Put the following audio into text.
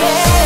yeah.